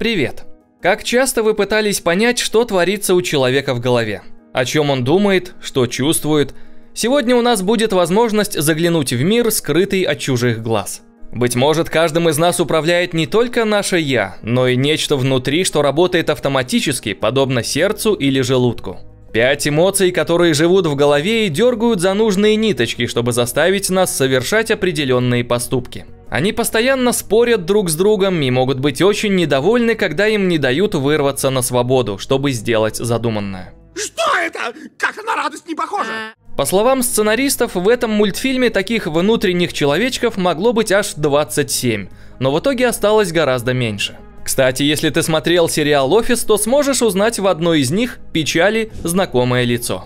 Привет! Как часто вы пытались понять, что творится у человека в голове? О чем он думает, что чувствует? Сегодня у нас будет возможность заглянуть в мир, скрытый от чужих глаз. Быть может, каждым из нас управляет не только наше «я», но и нечто внутри, что работает автоматически, подобно сердцу или желудку. Пять эмоций, которые живут в голове и дергают за нужные ниточки, чтобы заставить нас совершать определенные поступки. Они постоянно спорят друг с другом и могут быть очень недовольны, когда им не дают вырваться на свободу, чтобы сделать задуманное. Что это? Как на радость не похоже? По словам сценаристов, в этом мультфильме таких внутренних человечков могло быть аж 27, но в итоге осталось гораздо меньше. Кстати, если ты смотрел сериал «Офис», то сможешь узнать в одной из них печали знакомое лицо.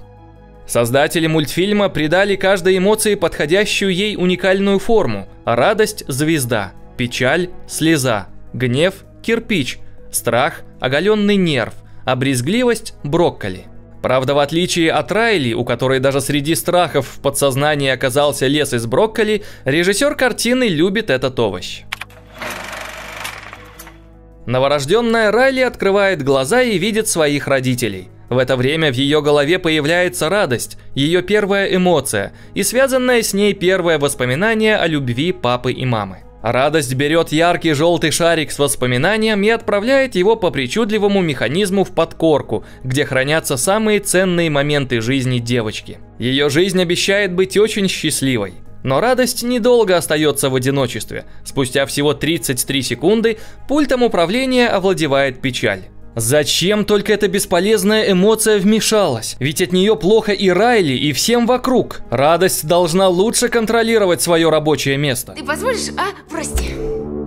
Создатели мультфильма придали каждой эмоции подходящую ей уникальную форму. Радость – звезда, печаль – слеза, гнев – кирпич, страх – оголенный нерв, а брезгливость – брокколи. Правда, в отличие от Райли, у которой даже среди страхов в подсознании оказался лес из брокколи, режиссер картины любит этот овощ. Новорожденная Райли открывает глаза и видит своих родителей. В это время в ее голове появляется радость, ее первая эмоция и связанное с ней первое воспоминание о любви папы и мамы. Радость берет яркий желтый шарик с воспоминанием и отправляет его по причудливому механизму в подкорку, где хранятся самые ценные моменты жизни девочки. Ее жизнь обещает быть очень счастливой. Но радость недолго остается в одиночестве. Спустя всего 33 секунды пультом управления овладевает печаль. Зачем только эта бесполезная эмоция вмешалась? Ведь от нее плохо и Райли, и всем вокруг. Радость должна лучше контролировать свое рабочее место. Ты позволишь? А, прости.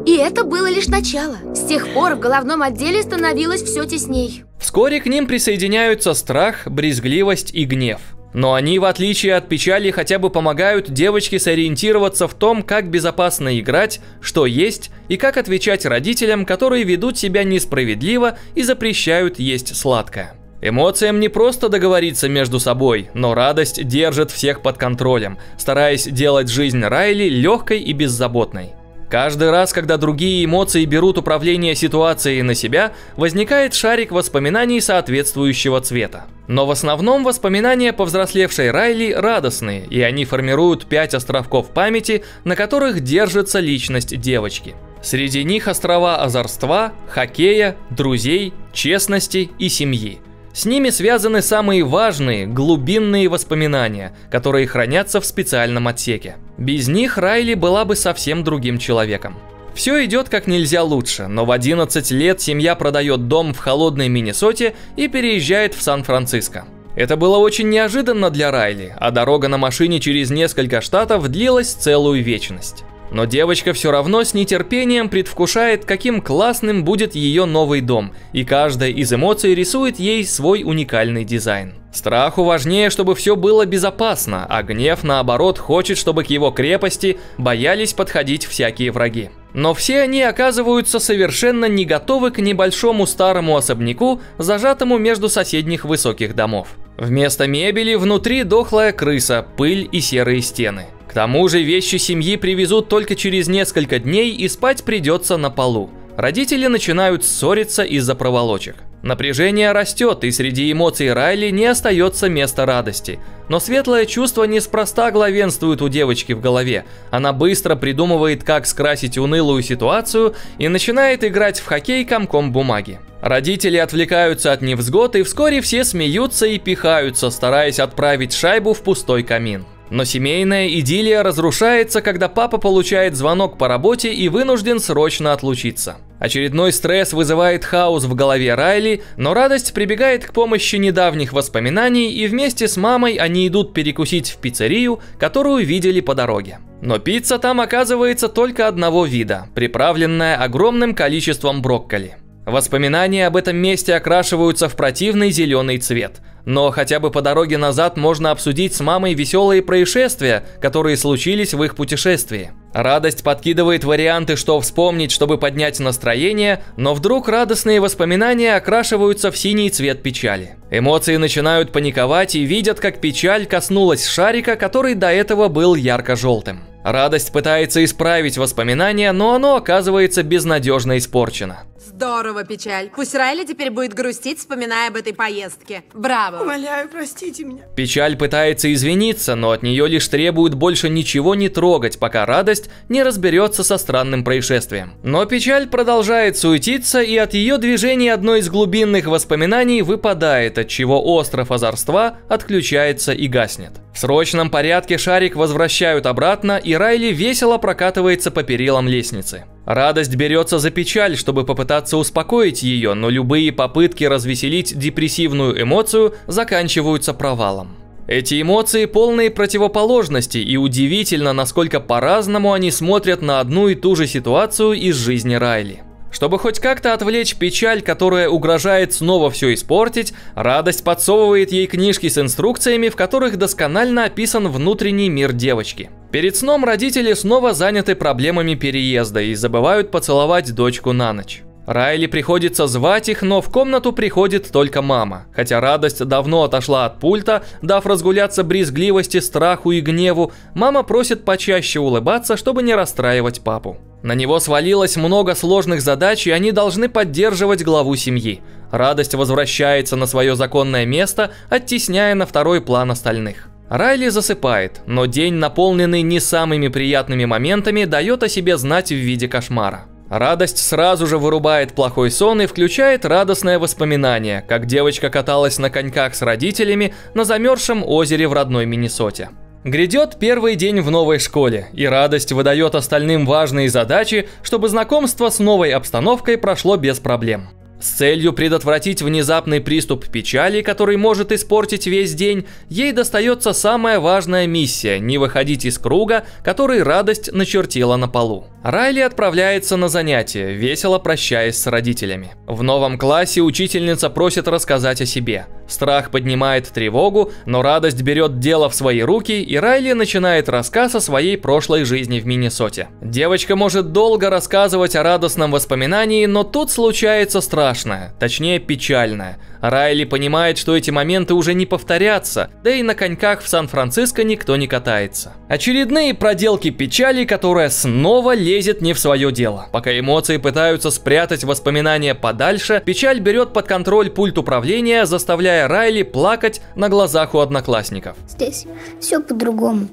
И это было лишь начало. С тех пор в головном отделе становилось все тесней. Вскоре к ним присоединяются страх, брезгливость и гнев. Но они, в отличие от печали, хотя бы помогают девочке сориентироваться в том, как безопасно играть, что есть и как отвечать родителям, которые ведут себя несправедливо и запрещают есть сладкое. Эмоциям не просто договориться между собой, но радость держит всех под контролем, стараясь делать жизнь Райли легкой и беззаботной. Каждый раз, когда другие эмоции берут управление ситуацией на себя, возникает шарик воспоминаний соответствующего цвета. Но в основном воспоминания повзрослевшей Райли радостные, и они формируют пять островков памяти, на которых держится личность девочки. Среди них острова озорства, хоккея, друзей, честности и семьи. С ними связаны самые важные, глубинные воспоминания, которые хранятся в специальном отсеке. Без них Райли была бы совсем другим человеком. Все идет как нельзя лучше, но в 11 лет семья продает дом в холодной Миннесоте и переезжает в Сан-Франциско. Это было очень неожиданно для Райли, а дорога на машине через несколько штатов длилась целую вечность. Но девочка все равно с нетерпением предвкушает, каким классным будет ее новый дом, и каждая из эмоций рисует ей свой уникальный дизайн. Страху важнее, чтобы все было безопасно, а гнев, наоборот, хочет, чтобы к его крепости боялись подходить всякие враги. Но все они оказываются совершенно не готовы к небольшому старому особняку, зажатому между соседних высоких домов. Вместо мебели внутри дохлая крыса, пыль и серые стены. Тому же вещи семьи привезут только через несколько дней и спать придется на полу. Родители начинают ссориться из-за проволочек. Напряжение растет, и среди эмоций Райли не остается места радости. Но светлое чувство неспроста главенствует у девочки в голове. Она быстро придумывает, как скрасить унылую ситуацию и начинает играть в хоккей комком бумаги. Родители отвлекаются от невзгод, и вскоре все смеются и пихаются, стараясь отправить шайбу в пустой камин. Но семейная идиллия разрушается, когда папа получает звонок по работе и вынужден срочно отлучиться. Очередной стресс вызывает хаос в голове Райли, но радость прибегает к помощи недавних воспоминаний и вместе с мамой они идут перекусить в пиццерию, которую видели по дороге. Но пицца там оказывается только одного вида, приправленная огромным количеством брокколи. Воспоминания об этом месте окрашиваются в противный зеленый цвет. Но хотя бы по дороге назад можно обсудить с мамой веселые происшествия, которые случились в их путешествии. Радость подкидывает варианты, что вспомнить, чтобы поднять настроение, но вдруг радостные воспоминания окрашиваются в синий цвет печали. Эмоции начинают паниковать и видят, как печаль коснулась шарика, который до этого был ярко-желтым. Радость пытается исправить воспоминания, но оно оказывается безнадежно испорчено. Здорово, печаль. Пусть Райли теперь будет грустить, вспоминая об этой поездке. Браво. Умоляю, простите меня. Печаль пытается извиниться, но от нее лишь требуют больше ничего не трогать, пока радость не разберется со странным происшествием. Но печаль продолжает суетиться, и от ее движений одно из глубинных воспоминаний выпадает, от чего остров озорства отключается и гаснет. В срочном порядке шарик возвращают обратно, и Райли весело прокатывается по перилам лестницы. Радость берется за печаль, чтобы попытаться успокоить ее, но любые попытки развеселить депрессивную эмоцию заканчиваются провалом. Эти эмоции полные противоположности, и удивительно, насколько по-разному они смотрят на одну и ту же ситуацию из жизни Райли. Чтобы хоть как-то отвлечь печаль, которая угрожает снова все испортить, радость подсовывает ей книжки с инструкциями, в которых досконально описан внутренний мир девочки. Перед сном родители снова заняты проблемами переезда и забывают поцеловать дочку на ночь. Райли приходится звать их, но в комнату приходит только мама. Хотя радость давно отошла от пульта, дав разгуляться брезгливости, страху и гневу, мама просит почаще улыбаться, чтобы не расстраивать папу. На него свалилось много сложных задач, и они должны поддерживать главу семьи. Радость возвращается на свое законное место, оттесняя на второй план остальных. Райли засыпает, но день, наполненный не самыми приятными моментами, дает о себе знать в виде кошмара. Радость сразу же вырубает плохой сон и включает радостное воспоминание, как девочка каталась на коньках с родителями на замерзшем озере в родной Миннесоте. Грядет первый день в новой школе, и радость выдает остальным важные задачи, чтобы знакомство с новой обстановкой прошло без проблем. С целью предотвратить внезапный приступ печали, который может испортить весь день, ей достается самая важная миссия – не выходить из круга, который радость начертила на полу. Райли отправляется на занятия, весело прощаясь с родителями. В новом классе учительница просит рассказать о себе. Страх поднимает тревогу, но радость берет дело в свои руки, и Райли начинает рассказ о своей прошлой жизни в Миннесоте. Девочка может долго рассказывать о радостном воспоминании, но тут случается страшное, точнее печальное. Райли понимает, что эти моменты уже не повторятся, да и на коньках в Сан-Франциско никто не катается. Очередные проделки печали, которая снова лезет не в свое дело. Пока эмоции пытаются спрятать воспоминания подальше, печаль берет под контроль пульт управления, заставляя Райли плакать на глазах у одноклассников. Здесь все по-другому.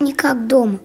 Не как дома.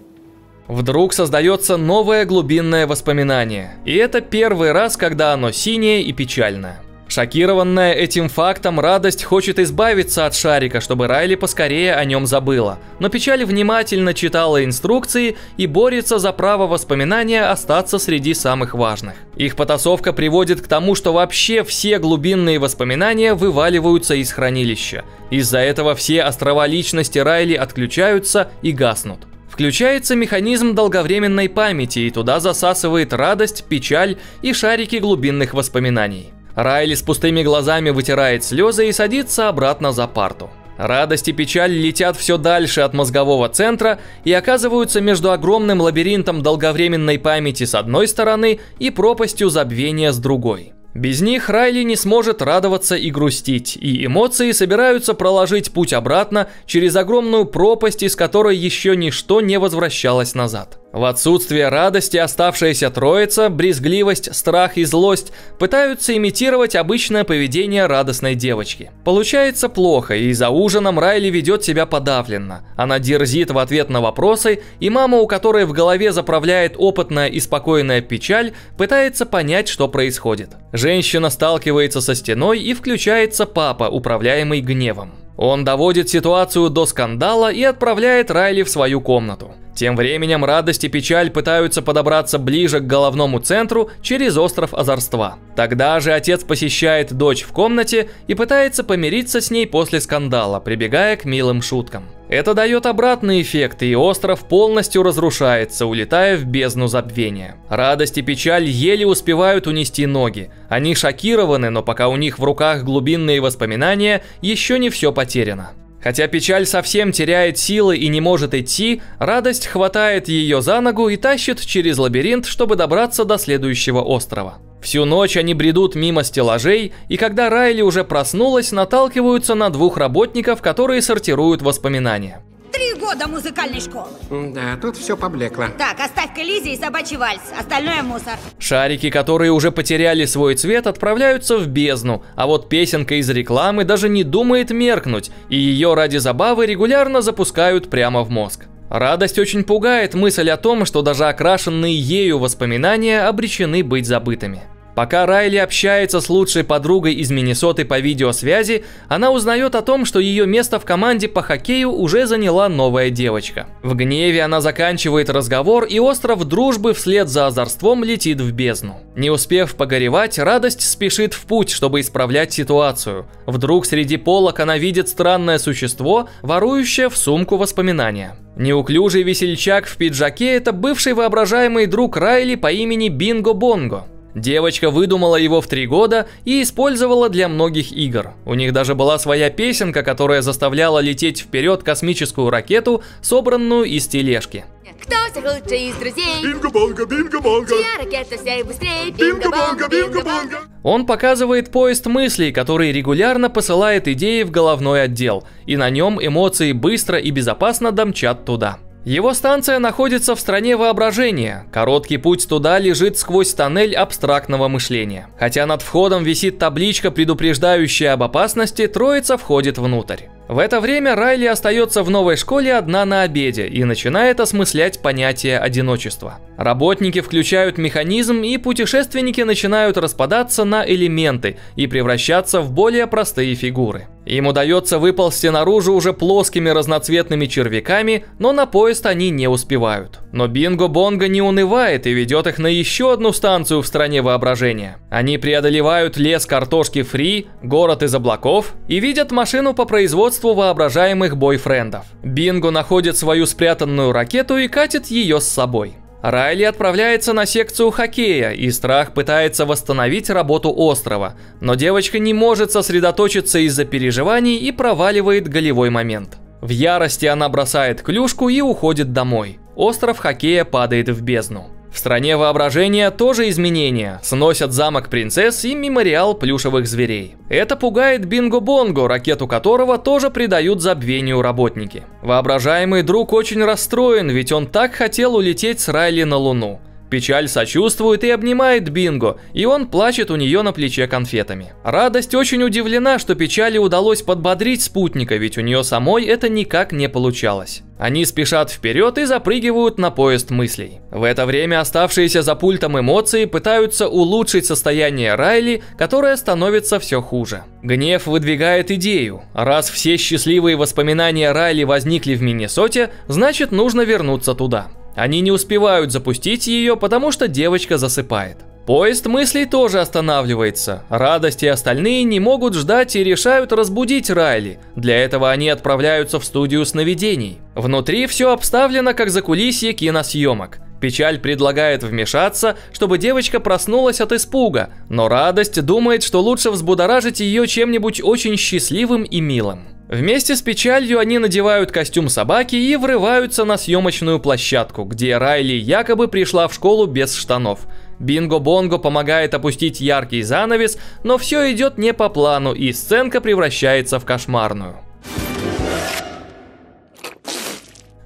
Вдруг создается новое глубинное воспоминание. И это первый раз, когда оно синее и печальное. Шокированная этим фактом, радость хочет избавиться от шарика, чтобы Райли поскорее о нем забыла. Но печаль внимательно читала инструкции и борется за право воспоминания остаться среди самых важных. Их потасовка приводит к тому, что вообще все глубинные воспоминания вываливаются из хранилища. Из-за этого все острова личности Райли отключаются и гаснут. Включается механизм долговременной памяти и туда засасывает радость, печаль и шарики глубинных воспоминаний. Райли с пустыми глазами вытирает слезы и садится обратно за парту. Радость и печаль летят все дальше от мозгового центра и оказываются между огромным лабиринтом долговременной памяти с одной стороны и пропастью забвения с другой. Без них Райли не сможет радоваться и грустить, и эмоции собираются проложить путь обратно через огромную пропасть, из которой еще ничто не возвращалось назад. В отсутствие радости оставшаяся троица, брезгливость, страх и злость пытаются имитировать обычное поведение радостной девочки. Получается плохо, и за ужином Райли ведет себя подавленно. Она дерзит в ответ на вопросы, и мама, у которой в голове заправляет опытная и спокойная печаль, пытается понять, что происходит. Женщина сталкивается со стеной и включается папа, управляемый гневом. Он доводит ситуацию до скандала и отправляет Райли в свою комнату. Тем временем радость и печаль пытаются подобраться ближе к головному центру через остров Озорства. Тогда же отец посещает дочь в комнате и пытается помириться с ней после скандала, прибегая к милым шуткам. Это дает обратный эффект, и остров полностью разрушается, улетая в бездну забвения. Радость и печаль еле успевают унести ноги. Они шокированы, но пока у них в руках глубинные воспоминания, еще не все потеряно. Хотя печаль совсем теряет силы и не может идти, радость хватает ее за ногу и тащит через лабиринт, чтобы добраться до следующего острова. Всю ночь они бредут мимо стеллажей, и когда Райли уже проснулась, наталкиваются на двух работников, которые сортируют воспоминания. Три года музыкальной школы. Да, тут все поблекло. Так, оставь-ка Лизе и собачий вальс. Остальное мусор. Шарики, которые уже потеряли свой цвет, отправляются в бездну, а вот песенка из рекламы даже не думает меркнуть, и ее ради забавы регулярно запускают прямо в мозг. Радость очень пугает мысль о том, что даже окрашенные ею воспоминания обречены быть забытыми. Пока Райли общается с лучшей подругой из Миннесоты по видеосвязи, она узнает о том, что ее место в команде по хоккею уже заняла новая девочка. В гневе она заканчивает разговор, и остров дружбы вслед за озорством летит в бездну. Не успев погоревать, радость спешит в путь, чтобы исправлять ситуацию. Вдруг среди полок она видит странное существо, ворующее в сумку воспоминания. Неуклюжий весельчак в пиджаке – это бывший воображаемый друг Райли по имени Бинго Бонго. Девочка выдумала его в три года и использовала для многих игр. У них даже была своя песенка, которая заставляла лететь вперед космическую ракету, собранную из тележки. Кто лучше из друзей? Бинго-бонго, бинго-бонго. Чья ракета всех быстрее? Бинго-бонго, бинго-бонго. Он показывает поезд мыслей, который регулярно посылает идеи в головной отдел, и на нем эмоции быстро и безопасно домчат туда. Его станция находится в стране воображения. Короткий путь туда лежит сквозь тоннель абстрактного мышления. Хотя над входом висит табличка, предупреждающая об опасности, троица входит внутрь. В это время Райли остается в новой школе одна на обеде и начинает осмыслять понятие одиночества. Работники включают механизм, и путешественники начинают распадаться на элементы и превращаться в более простые фигуры. Им удается выползти наружу уже плоскими разноцветными червяками, но на поезд они не успевают. Но Бинго-Бонго не унывает и ведет их на еще одну станцию в стране воображения. Они преодолевают лес картошки фри, город из облаков и видят машину по производству воображаемых бойфрендов. Бинго находит свою спрятанную ракету и катит ее с собой. Райли отправляется на секцию хоккея, и страх пытается восстановить работу острова, но девочка не может сосредоточиться из-за переживаний и проваливает голевой момент. В ярости она бросает клюшку и уходит домой. Остров хоккея падает в бездну. В стране воображения тоже изменения. Сносят замок принцесс и мемориал плюшевых зверей. Это пугает Бинго-Бонго, ракету которого тоже придают забвению работники. Воображаемый друг очень расстроен, ведь он так хотел улететь с Райли на Луну. Печаль сочувствует и обнимает Бинго, и он плачет у нее на плече конфетами. Радость очень удивлена, что Печали удалось подбодрить спутника, ведь у нее самой это никак не получалось. Они спешат вперед и запрыгивают на поезд мыслей. В это время оставшиеся за пультом эмоции пытаются улучшить состояние Райли, которое становится все хуже. Гнев выдвигает идею. Раз все счастливые воспоминания Райли возникли в Миннесоте, значит нужно вернуться туда. Они не успевают запустить ее, потому что девочка засыпает. Поезд мыслей тоже останавливается. Радость и остальные не могут ждать и решают разбудить Райли. Для этого они отправляются в студию сновидений. Внутри все обставлено как закулисье киносъемок. Печаль предлагает вмешаться, чтобы девочка проснулась от испуга, но радость думает, что лучше взбудоражить ее чем-нибудь очень счастливым и милым. Вместе с печалью они надевают костюм собаки и врываются на съемочную площадку, где Райли якобы пришла в школу без штанов. Бинго-Бонго помогает опустить яркий занавес, но все идет не по плану и сценка превращается в кошмарную.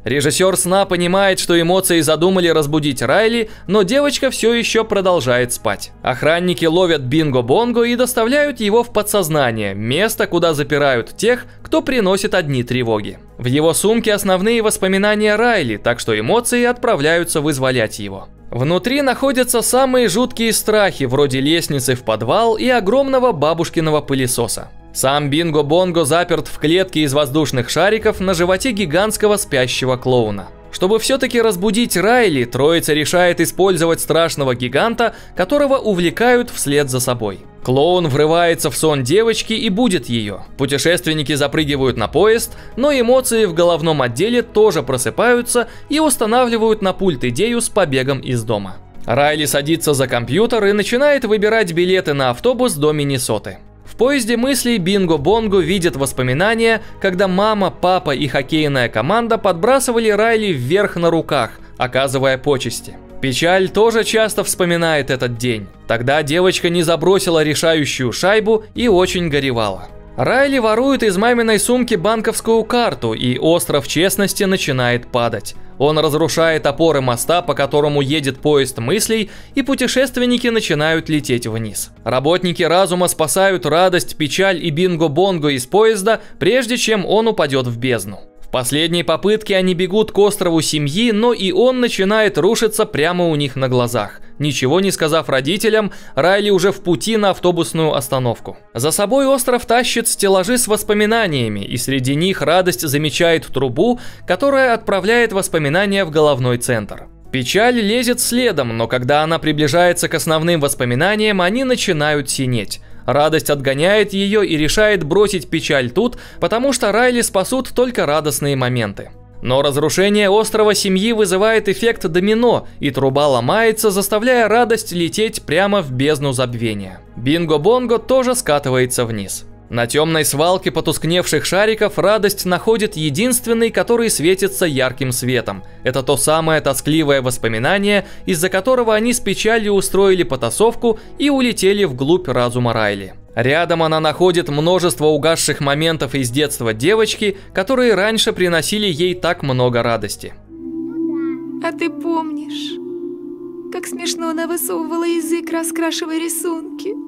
Режиссер сна понимает, что эмоции задумали разбудить Райли, но девочка все еще продолжает спать. Охранники ловят Бинго-Бонго и доставляют его в подсознание, место, куда запирают тех, кто приносит одни тревоги. В его сумке основные воспоминания Райли, так что эмоции отправляются вызволять его. Внутри находятся самые жуткие страхи, вроде лестницы в подвал и огромного бабушкиного пылесоса. Сам Бинго-Бонго заперт в клетке из воздушных шариков на животе гигантского спящего клоуна. Чтобы все-таки разбудить Райли, троица решает использовать страшного гиганта, которого увлекают вслед за собой. Клоун врывается в сон девочки и будет ее. Путешественники запрыгивают на поезд, но эмоции в головном отделе тоже просыпаются и устанавливают на пульт идею с побегом из дома. Райли садится за компьютер и начинает выбирать билеты на автобус до Миннесоты. В поезде мыслей Бинго-Бонго видят воспоминания, когда мама, папа и хоккейная команда подбрасывали Райли вверх на руках, оказывая почести. Печаль тоже часто вспоминает этот день. Тогда девочка не забросила решающую шайбу и очень горевала. Райли ворует из маминой сумки банковскую карту, и остров честности начинает падать. Он разрушает опоры моста, по которому едет поезд мыслей, и путешественники начинают лететь вниз. Работники разума спасают радость, печаль и бинго-бонго из поезда, прежде чем он упадет в бездну. В последней попытке они бегут к острову семьи, но и он начинает рушиться прямо у них на глазах. Ничего не сказав родителям, Райли уже в пути на автобусную остановку. За собой остров тащит стеллажи с воспоминаниями, и среди них радость замечает трубу, которая отправляет воспоминания в головной центр. Печаль лезет следом, но когда она приближается к основным воспоминаниям, они начинают синеть. Радость отгоняет ее и решает бросить печаль тут, потому что Райли спасут только радостные моменты. Но разрушение острова семьи вызывает эффект домино, и труба ломается, заставляя радость лететь прямо в бездну забвения. Бинго-бонго тоже скатывается вниз. На темной свалке потускневших шариков радость находит единственный, который светится ярким светом. Это то самое тоскливое воспоминание, из-за которого они с печалью устроили потасовку и улетели вглубь разума Райли. Рядом она находит множество угасших моментов из детства девочки, которые раньше приносили ей так много радости. А ты помнишь, как смешно она высовывала язык, раскрашивая рисунки?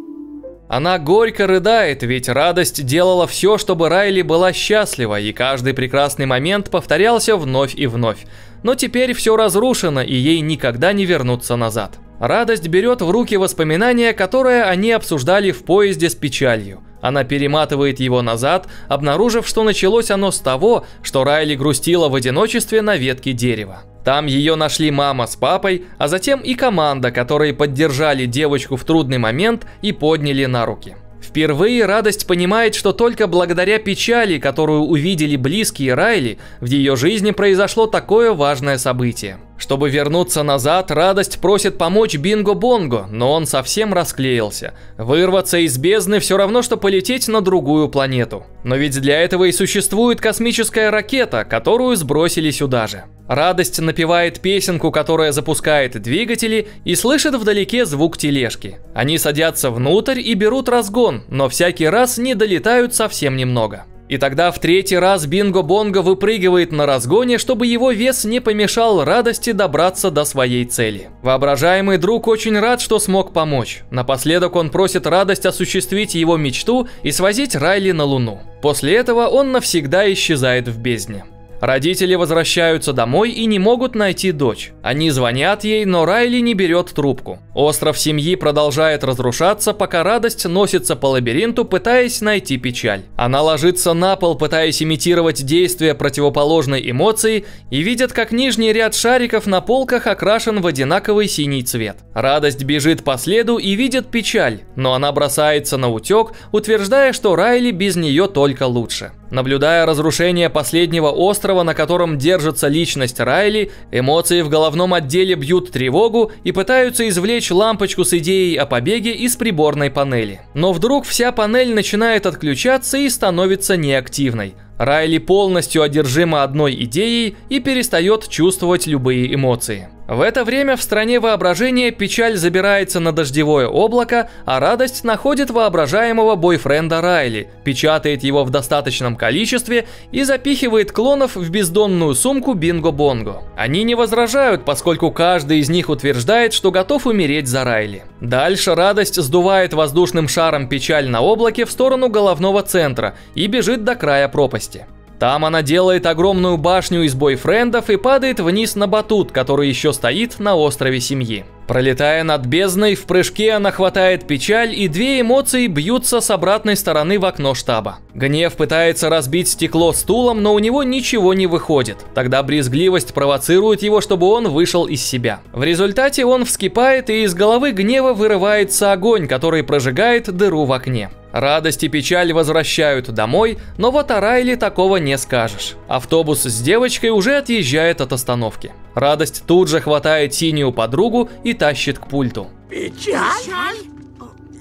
Она горько рыдает, ведь радость делала все, чтобы Райли была счастлива, и каждый прекрасный момент повторялся вновь и вновь. Но теперь все разрушено, и ей никогда не вернуться назад. Радость берет в руки воспоминания, которые они обсуждали в поезде с печалью. Она перематывает его назад, обнаружив, что началось оно с того, что Райли грустила в одиночестве на ветке дерева. Там ее нашли мама с папой, а затем и команда, которые поддержали девочку в трудный момент и подняли на руки. Впервые радость понимает, что только благодаря печали, которую увидели близкие Райли, в ее жизни произошло такое важное событие. Чтобы вернуться назад, радость просит помочь Бинго-Бонго, но он совсем расклеился. Вырваться из бездны все равно, что полететь на другую планету. Но ведь для этого и существует космическая ракета, которую сбросили сюда же. Радость напевает песенку, которая запускает двигатели, и слышит вдалеке звук тележки. Они садятся внутрь и берут разгон, но всякий раз не долетают совсем немного. И тогда в третий раз Бинго-Бонго выпрыгивает на разгоне, чтобы его вес не помешал радости добраться до своей цели. Воображаемый друг очень рад, что смог помочь. Напоследок он просит радость осуществить его мечту и свозить Райли на Луну. После этого он навсегда исчезает в бездне. Родители возвращаются домой и не могут найти дочь. Они звонят ей, но Райли не берет трубку. Остров семьи продолжает разрушаться, пока радость носится по лабиринту, пытаясь найти печаль. Она ложится на пол, пытаясь имитировать действия противоположной эмоции, и видит, как нижний ряд шариков на полках окрашен в одинаковый синий цвет. Радость бежит по следу и видит печаль, но она бросается на утек, утверждая, что Райли без нее только лучше. Наблюдая разрушение последнего острова, на котором держится личность Райли, эмоции в головном отделе бьют тревогу и пытаются извлечь лампочку с идеей о побеге из приборной панели. Но вдруг вся панель начинает отключаться и становится неактивной. Райли полностью одержима одной идеей и перестает чувствовать любые эмоции. В это время в стране воображения печаль забирается на дождевое облако, а радость находит воображаемого бойфренда Райли, печатает его в достаточном количестве и запихивает клонов в бездонную сумку Бинго-Бонго. Они не возражают, поскольку каждый из них утверждает, что готов умереть за Райли. Дальше радость сдувает воздушным шаром печаль на облаке в сторону головного центра и бежит до края пропасти. Там она делает огромную башню из бойфрендов и падает вниз на батут, который еще стоит на острове семьи. Пролетая над бездной, в прыжке она хватает печаль, и две эмоции бьются с обратной стороны в окно штаба. Гнев пытается разбить стекло стулом, но у него ничего не выходит. Тогда брезгливость провоцирует его, чтобы он вышел из себя. В результате он вскипает, и из головы гнева вырывается огонь, который прожигает дыру в окне. Радость и печаль возвращают домой, но вот о Райли такого не скажешь. Автобус с девочкой уже отъезжает от остановки. Радость тут же хватает синюю подругу и тащит к пульту. Печаль?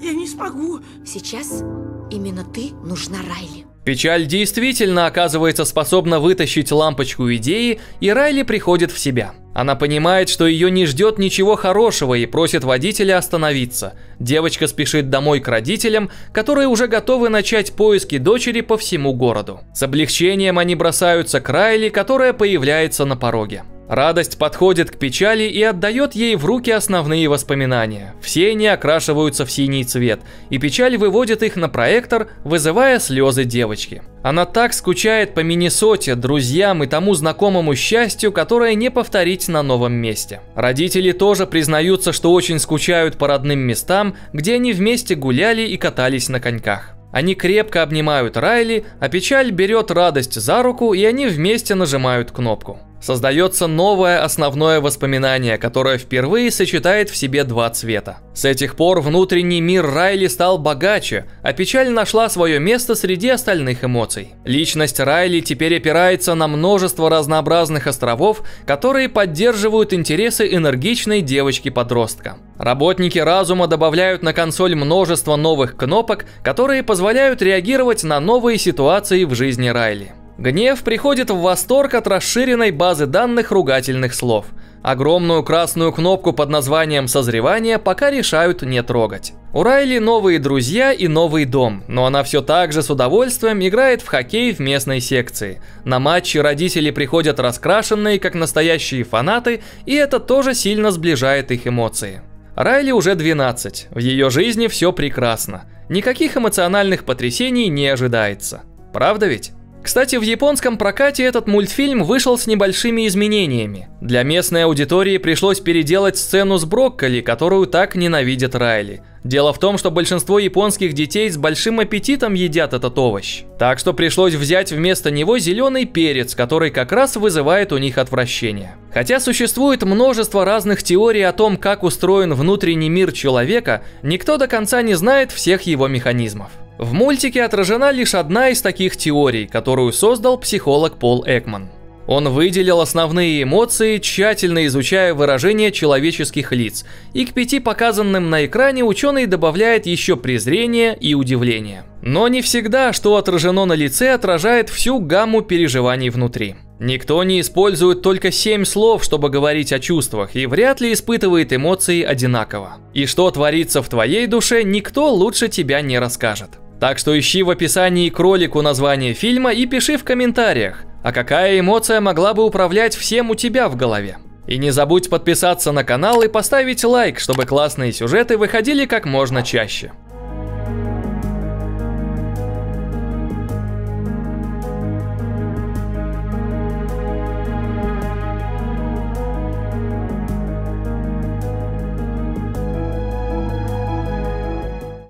Я не смогу. Сейчас именно ты нужна Райли. Печаль действительно оказывается способна вытащить лампочку идеи, и Райли приходит в себя. Она понимает, что ее не ждет ничего хорошего и просит водителя остановиться. Девочка спешит домой к родителям, которые уже готовы начать поиски дочери по всему городу. С облегчением они бросаются к Райли, которая появляется на пороге. Радость подходит к печали и отдает ей в руки основные воспоминания. Все они окрашиваются в синий цвет, и печаль выводит их на проектор, вызывая слезы девочки. Она так скучает по Миннесоте, друзьям и тому знакомому счастью, которое не повторить на новом месте. Родители тоже признаются, что очень скучают по родным местам, где они вместе гуляли и катались на коньках. Они крепко обнимают Райли, а печаль берет радость за руку, и они вместе нажимают кнопку. Создается новое основное воспоминание, которое впервые сочетает в себе два цвета. С этих пор внутренний мир Райли стал богаче, а печаль нашла свое место среди остальных эмоций. Личность Райли теперь опирается на множество разнообразных островов, которые поддерживают интересы энергичной девочки-подростка. Работники разума добавляют на консоль множество новых кнопок, которые позволяют реагировать на новые ситуации в жизни Райли. Гнев приходит в восторг от расширенной базы данных ругательных слов. Огромную красную кнопку под названием «Созревание» пока решают не трогать. У Райли новые друзья и новый дом, но она все так же с удовольствием играет в хоккей в местной секции. На матчи родители приходят раскрашенные, как настоящие фанаты, и это тоже сильно сближает их эмоции. Райли уже 12, в ее жизни все прекрасно. Никаких эмоциональных потрясений не ожидается. Правда ведь? Кстати, в японском прокате этот мультфильм вышел с небольшими изменениями. Для местной аудитории пришлось переделать сцену с брокколи, которую так ненавидят Райли. Дело в том, что большинство японских детей с большим аппетитом едят этот овощ. Так что пришлось взять вместо него зеленый перец, который как раз вызывает у них отвращение. Хотя существует множество разных теорий о том, как устроен внутренний мир человека, никто до конца не знает всех его механизмов. В мультике отражена лишь одна из таких теорий, которую создал психолог Пол Экман. Он выделил основные эмоции, тщательно изучая выражения человеческих лиц, и к пяти показанным на экране ученый добавляет еще презрение и удивление. Но не всегда, что отражено на лице, отражает всю гамму переживаний внутри. Никто не использует только семь слов, чтобы говорить о чувствах, и вряд ли испытывает эмоции одинаково. И что творится в твоей душе, никто лучше тебя не расскажет. Так что ищи в описании к ролику название фильма и пиши в комментариях, а какая эмоция могла бы управлять всем у тебя в голове. И не забудь подписаться на канал и поставить лайк, чтобы классные сюжеты выходили как можно чаще.